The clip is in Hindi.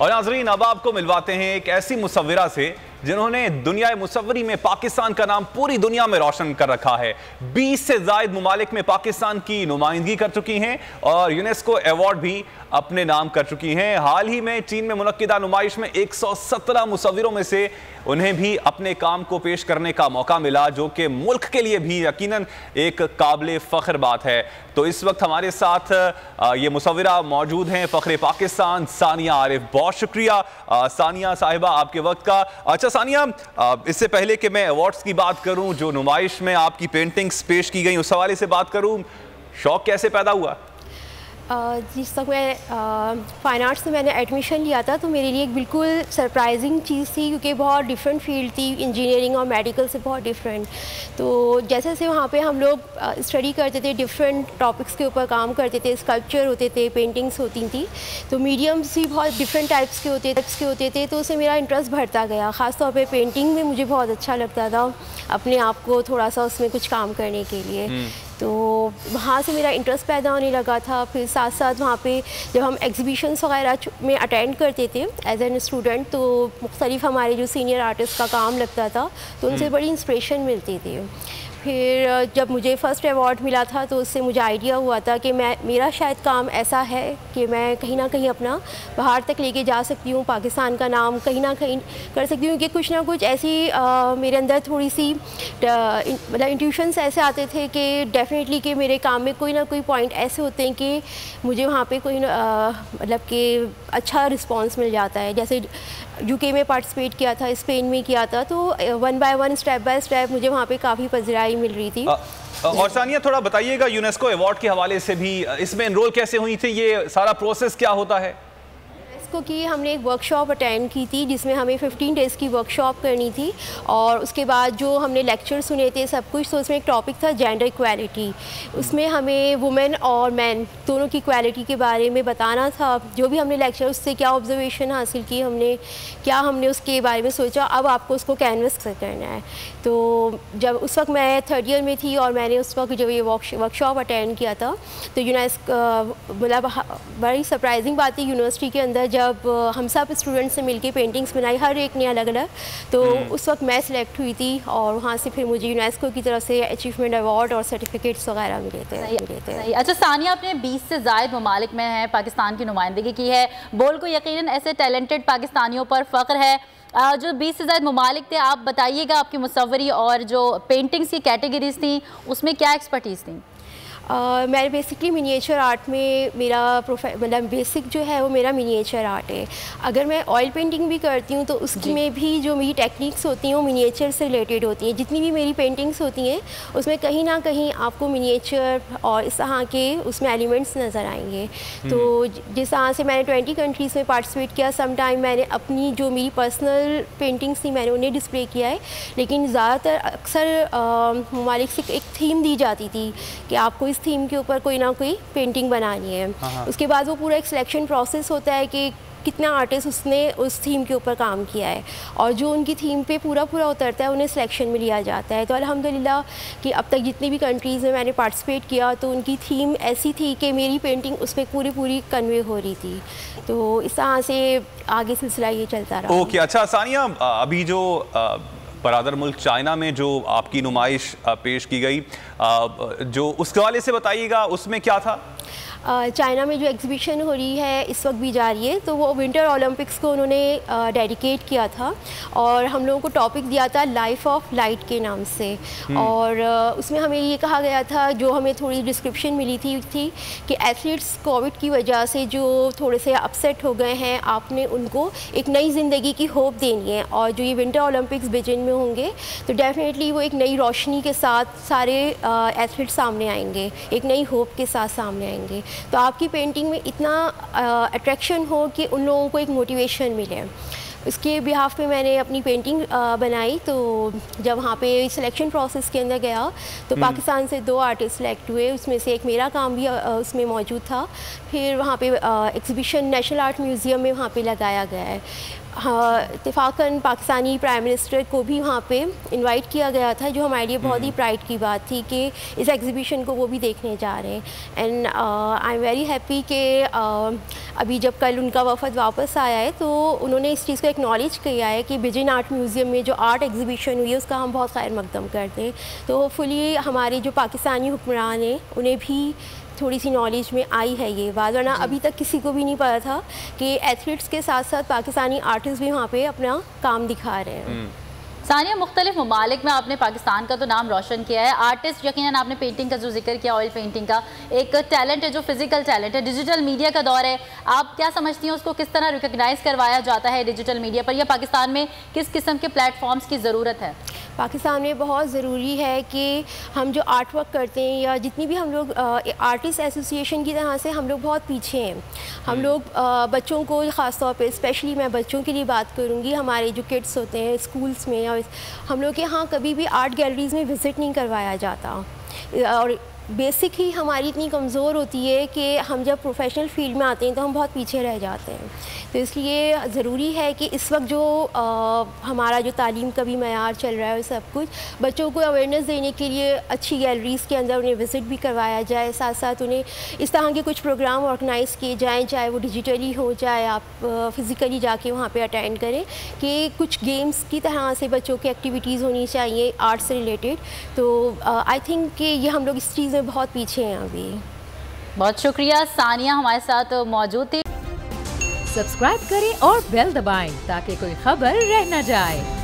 और नाजरीन अब आपको मिलवाते हैं एक ऐसी मुसविरा से जिन्होंने दुनिया मुसवरी में पाकिस्तान का नाम पूरी दुनिया में रोशन कर रखा है। 20 से जायद ममालिक में पाकिस्तान की नुमाइंदगी कर चुकी हैं और यूनेस्को अवार्ड भी अपने नाम कर चुकी हैं। हाल ही में चीन में मुनदा नुमाइश में 117 मुसविरों में से उन्हें भी अपने काम को पेश करने का मौका मिला, जो कि मुल्क के लिए भी यकीनन एक काबिल फ़ख्र बात है। तो इस वक्त हमारे साथ ये मुसविरा मौजूद हैं, फ़ख्र पाकिस्तान सानिया आरिफ। बहुत शुक्रिया सानिया साहिबा, आपके वक्त का। अच्छा सानिया इससे पहले कि मैं अवार्ड्स की बात करूँ, जो नुमाइश में आपकी पेंटिंग्स पेश की गई, उस हवाले से बात करूँ, शौक कैसे पैदा हुआ? जिस तक मैं फ़ाइन आर्ट्स में मैंने एडमिशन लिया था तो मेरे लिए एक बिल्कुल सरप्राइजिंग चीज़ थी, क्योंकि बहुत डिफरेंट फ़ील्ड थी इंजीनियरिंग और मेडिकल से बहुत डिफरेंट तो जैसे जैसे वहाँ पे हम लोग स्टडी करते थे डिफरेंट टॉपिक्स के ऊपर काम करते थे स्कल्पचर होते थे पेंटिंग्स होती थी तो मीडियम्स भी बहुत डिफरेंट टाइप्स के होते टाइप्स के होते थे तो उससे मेरा इंटरेस्ट बढ़ता गया. ख़ासतौर पर पेंटिंग में मुझे बहुत अच्छा लगता था, अपने आप को थोड़ा सा उसमें कुछ काम करने के लिए. हम्म। तो वहाँ से मेरा इंटरेस्ट पैदा होने लगा था फिर साथ साथ वहाँ पे जब हम एग्जीबिशंस वगैरह में अटेंड करते थे एज एन स्टूडेंट तो मुख्तलिफ़ हमारे जो सीनियर आर्टिस्ट का काम लगता था तो उनसे हम्म। बड़ी इंस्परेशन मिलती थी फिर जब मुझे फ़र्स्ट अवार्ड मिला था तो उससे मुझे आइडिया हुआ था कि मैं मेरा शायद काम ऐसा है कि मैं कहीं ना कहीं अपना बाहर तक लेके जा सकती हूँ पाकिस्तान का नाम कहीं ना कहीं कर सकती हूँ कि कुछ ना कुछ ऐसी आ, मेरे अंदर थोड़ी सी मतलब इंट्यूशंस ऐसे आते थे कि डेफिनेटली कि मेरे काम में कोई ना कोई पॉइंट ऐसे होते हैं कि मुझे वहाँ पर कोई मतलब कि अच्छा रिस्पॉन्स मिल जाता है। जैसे यूके में पार्टिसिपेट किया था स्पेन में किया था तो one by one step by step मुझे वहाँ पे काफ़ी पजराई मिल रही थी। और सानिया, थोड़ा बताइएगा, यूनेस्को अवार्ड के हवाले से भी इसमें इनरोल कैसे हुई थी? ये सारा प्रोसेस क्या होता है? को की, हमने एक वर्कशॉप अटेंड की थी, जिसमें हमें 15 डेज़ की वर्कशॉप करनी थी और उसके बाद जो हमने लेक्चर सुने थे, सब कुछ तो उसमें एक टॉपिक था जेंडर इक्वालिटी उसमें हमें वुमेन और मैन दोनों की इक्वालिटी के बारे में बताना था। जो भी हमने लेक्चर उससे क्या ऑब्जर्वेशन हासिल की हमने, क्या हमने उसके बारे में सोचा, अब आपको उसको कैनवस करना है। तो जब उस वक्त मैं थर्ड ईयर में थी और मैंने उस वक्त जब ये वर्कशॉप अटेंड किया था तो यूनेस्को मतलब बड़ी सरप्राइजिंग बात थी यूनिवर्सिटी के अंदर जब हम सब स्टूडेंट्स से मिलके पेंटिंग्स बनाई हर एक ने अलग अलग तो हम्म। उस वक्त मैं सिलेक्ट हुई थी और वहाँ से फिर मुझे यूनेस्को की तरफ़ से अचीवमेंट अवार्ड और सर्टिफिकेट्स वगैरह मिले थे मिले थे। अच्छा सानिया आपने बीस से जायद ममालिक में है पाकिस्तान की नुमाइंदगी की है। बोल को यकीन ऐसे टैलेंटेड पाकिस्तानियों पर फ़ख्र है? जो बीस से ज़्यादा ममालिक थे आप बताइएगा आपकी मुसवरी और जो पेंटिंग्स की कैटेगरीज थी उसमें क्या एक्सपर्टीज़ थी? मैं बेसिकली मिनिएचर आर्ट में मेरा प्रोफे मतलब बेसिक जो है वो मेरा मिनिएचर आर्ट है। अगर मैं ऑयल पेंटिंग भी करती हूँ तो उसकी उसमें भी जो मेरी टेक्निक्स होती हैं वो मिनिएचर से रिलेटेड होती हैं। जितनी भी मेरी पेंटिंग्स होती हैं उसमें कहीं ना कहीं आपको मिनिएचर और इस तरह के उसमें एलिमेंट्स नज़र आएँगे। तो हम्म। जिस तरह से मैंने ट्वेंटी कंट्रीज़ में पार्टिसिपेट किया सम टाइम मैंने अपनी जो मेरी पर्सनल पेंटिंग्स थी मैंने उन्हें डिस्प्ले किया है। लेकिन ज़्यादातर अक्सर ममालिक से एक थीम दी जाती थी कि आपको इस थीम के ऊपर कोई ना कोई पेंटिंग बनानी है। हाँ, हाँ। उसके बाद वो पूरा एक सिलेक्शन प्रोसेस होता है कि कितना आर्टिस्ट उसने उस थीम के ऊपर काम किया है। और जो उनकी थीम पे पूरा पूरा उतरता है उन्हें सिलेक्शन में लिया जाता है। तो अल्हम्दुलिल्लाह कि अब तक जितनी भी कंट्रीज़ में मैंने पार्टिसिपेट किया तो उनकी थीम ऐसी थी कि मेरी पेंटिंग उस पर पूरी पूरी कन्वे हो रही थी। तो इस तरह से आगे सिलसिला ये चलता रहा। ओके अच्छा सानिया अभी जो बरदर मुल्क चाइना में जो आपकी नुमाइश पेश की गई। जो उसके वाले से बताइएगा, उसमें क्या था? चाइना में जो एग्ज़िबिशन हो रही है इस वक्त भी जा रही है तो वो विंटर ओलंपिक्स को उन्होंने डेडिकेट किया था और हम लोगों को टॉपिक दिया था लाइफ ऑफ़ लाइट के नाम से हम्म। और उसमें हमें ये कहा गया था जो हमें थोड़ी डिस्क्रिप्शन मिली थी थी कि एथलीट्स कोविड की वजह से जो थोड़े से अपसेट हो गए हैं आपने उनको एक नई ज़िंदगी की होप देनी है और जो ये विंटर ओलंपिक्स बेजिंग में होंगे तो डेफिनेटली वो एक नई रोशनी के साथ सारे एथलीट सामने आएँगे एक नई होप के साथ सामने आएँगे तो आपकी पेंटिंग में इतना अट्रैक्शन हो कि उन लोगों को एक मोटिवेशन मिले। उसके बिहाफ में मैंने अपनी पेंटिंग बनाई तो जब वहाँ पे सिलेक्शन प्रोसेस के अंदर गया तो हम्म। पाकिस्तान से दो आर्टिस्ट सेलेक्ट हुए उसमें से एक मेरा काम भी उसमें मौजूद था। फिर वहाँ पे एग्ज़िबिशन नेशनल आर्ट म्यूज़ियम में वहाँ पे लगाया गया है। हाँ इतफाक़न पाकिस्तानी प्राइम मिनिस्टर को भी वहाँ पे इनवाइट किया गया था जो हमारे लिए बहुत ही प्राइड हम्म। की बात थी कि इस एग्ज़िबिशन को वो भी देखने जा रहे हैं and I am very happy कि अभी जब कल उनका वफद वापस आया है तो उन्होंने इस चीज़ को एक्नॉलेज किया है कि बिजन आर्ट म्यूज़ियम में जो आर्ट एग्ज़िबिशन हुई है उसका हम बहुत खैर मकदम करते हैं तो होपफुली हमारे जो पाकिस्तानी हुक्मरान हैं उन्हें भी थोड़ी सी नॉलेज में आई है ये बात वरना अभी तक किसी को भी नहीं पता था कि एथलीट्स के साथ साथ पाकिस्तानी आर्टिस्ट भी वहाँ पे अपना काम दिखा रहे हैं हम्म। सानिया मुख्तलिफ़ ममालिक में आपने पाकिस्तान का तो नाम रोशन किया है। आर्टिस्ट यकीन आपने पेंटिंग का जो ज़िक्र किया ऑयल पेंटिंग का एक टैलेंट है जो फ़िज़िकल टैलेंट है डिजिटल मीडिया का दौर है। आप क्या समझती हैं उसको किस तरह रिकोगनाइज करवाया जाता है डिजिटल मीडिया पर या पाकिस्तान में किस किस्म के प्लेटफॉर्म्स की ज़रूरत है? पाकिस्तान में बहुत ज़रूरी है कि हम जो आर्ट वर्क करते हैं या जितनी भी हम लोग आर्टिस्ट एसोसिएशन की तरह से हम लोग बहुत पीछे हैं। हम हम्म। लोग बच्चों को ख़ासतौर पर पे स्पेशली मैं बच्चों के लिए बात करूँगी हमारे जो किड्स होते हैं स्कूल्स में और हम लोग के यहाँ कभी भी आर्ट गैलरीज़ में विज़िट नहीं करवाया जाता। और बेसिक ही हमारी इतनी कमज़ोर होती है कि हम जब प्रोफेशनल फ़ील्ड में आते हैं तो हम बहुत पीछे रह जाते हैं। तो इसलिए ज़रूरी है कि इस वक्त जो आ, हमारा जो तालीम का भी मैार चल रहा है सब कुछ बच्चों को अवेयरनेस देने के लिए अच्छी गैलरीज़ के अंदर उन्हें विज़िट भी करवाया जाए साथ साथ उन्हें इस तरह के कुछ प्रोग्राम ऑर्गेनाइज़ किए जाएँ चाहे वो डिजिटली हो चाहे आप फ़िज़िकली जाके वहाँ पर अटेंड करें कि कुछ गेम्स की तरह से बच्चों की एक्टिविटीज़ होनी चाहिए आर्ट से रिलेटेड तो आई थिंक कि ये हम लोग इस चीज़ में बहुत पीछे हैं अभी। बहुत शुक्रिया। सानिया हमारे साथ मौजूद थी। सब्सक्राइब करें और बेल दबाएँ ताकि कोई खबर रह न जाए।